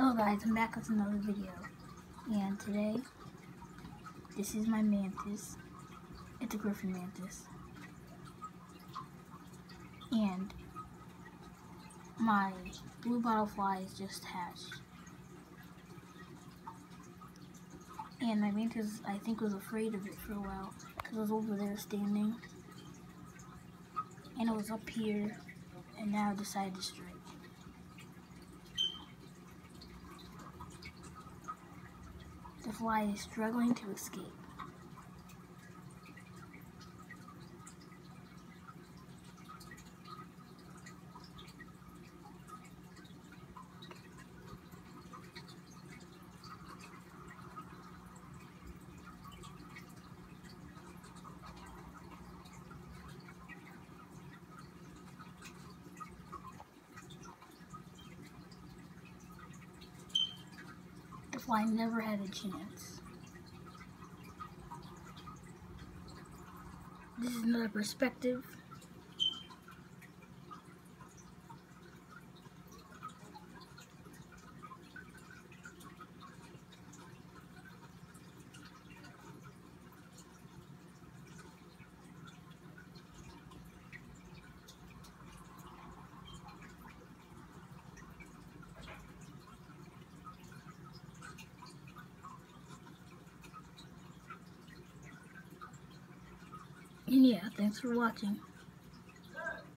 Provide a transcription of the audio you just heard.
Hello guys, I'm back with another video. And today, this is my mantis. It's a griffin mantis. And my blue bottle fly is just hatched. And my mantis, I think, was afraid of it for a while. Because it was over there standing. And it was up here. And now it decided to strike. The fly is struggling to escape. The fly never had a chance. This is another perspective. And yeah, thanks for watching.